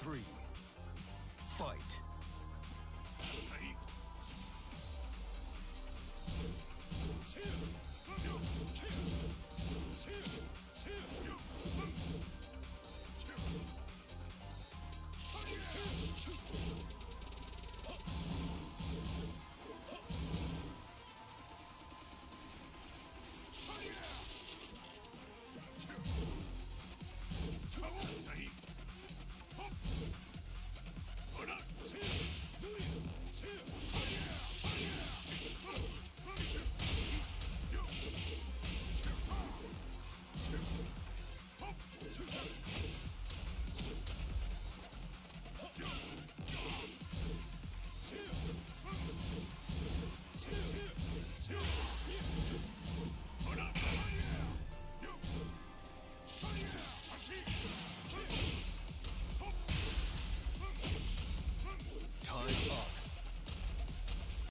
three. Fight.